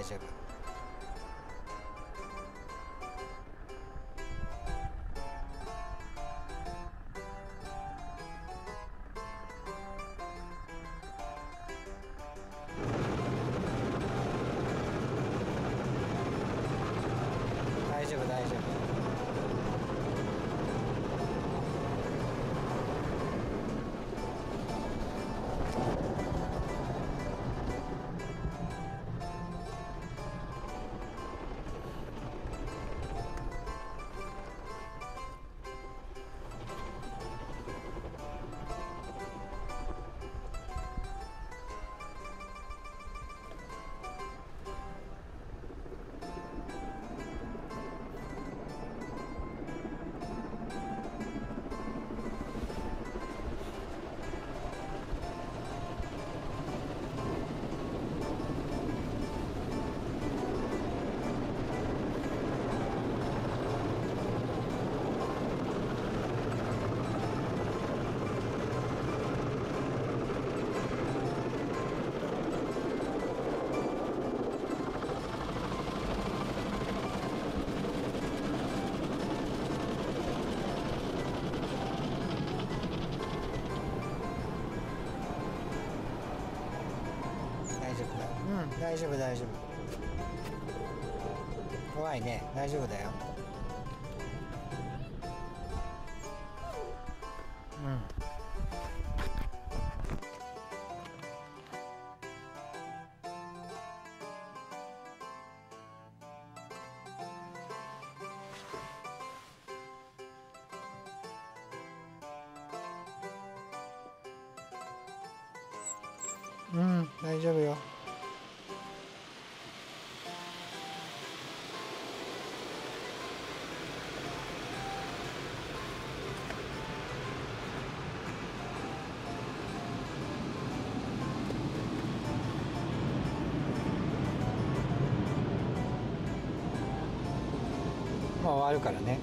大丈夫うん。大丈夫大丈夫。怖いね。大丈夫だよ。うん。うん。大丈夫よまあ、あるからね。